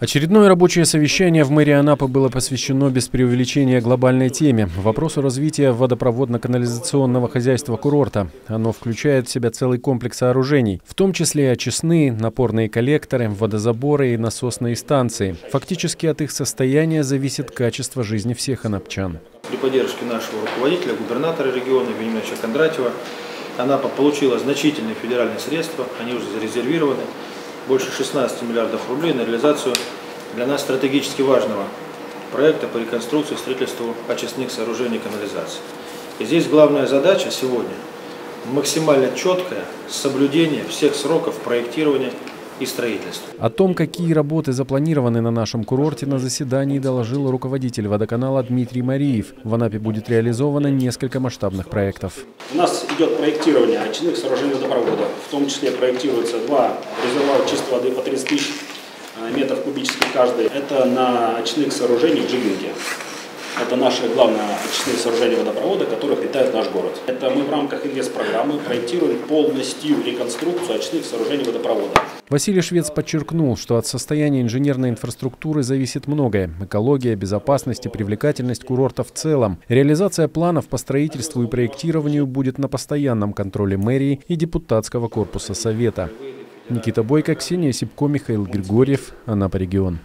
Очередное рабочее совещание в мэрии Анапы было посвящено без преувеличения глобальной теме – вопросу развития водопроводно-канализационного хозяйства курорта. Оно включает в себя целый комплекс сооружений, в том числе очистные, напорные коллекторы, водозаборы и насосные станции. Фактически от их состояния зависит качество жизни всех анапчан. При поддержке нашего руководителя, губернатора региона Вениаминовича Кондратьева, Анапа получила значительные федеральные средства, они уже зарезервированы больше 16 миллиардов рублей на реализацию для нас стратегически важного проекта по реконструкции и строительству очистных сооружений канализации. И здесь главная задача сегодня максимально четкое соблюдение всех сроков проектирования и строительства. О том, какие работы запланированы на нашем курорте, на заседании доложил руководитель водоканала Дмитрий Мариев. В Анапе будет реализовано несколько масштабных проектов. У нас идет проектирование очистных сооружений водопровода. В том числе проектируются два резервуара чистой воды по 30 тысяч э, метров кубических каждый. Это на очистных сооружениях в Джигинге. Это наше главное очистные сооружения водопровода, которые питают наш город. Это мы в рамках инвест-программы проектируем полностью реконструкцию очистных сооружений водопровода. Василий Швец подчеркнул, что от состояния инженерной инфраструктуры зависит многое. Экология, безопасность и привлекательность курорта в целом. Реализация планов по строительству и проектированию будет на постоянном контроле мэрии и депутатского корпуса Совета. Никита Бойко, Ксения Сипко, Михаил Григорьев, Анапа регион.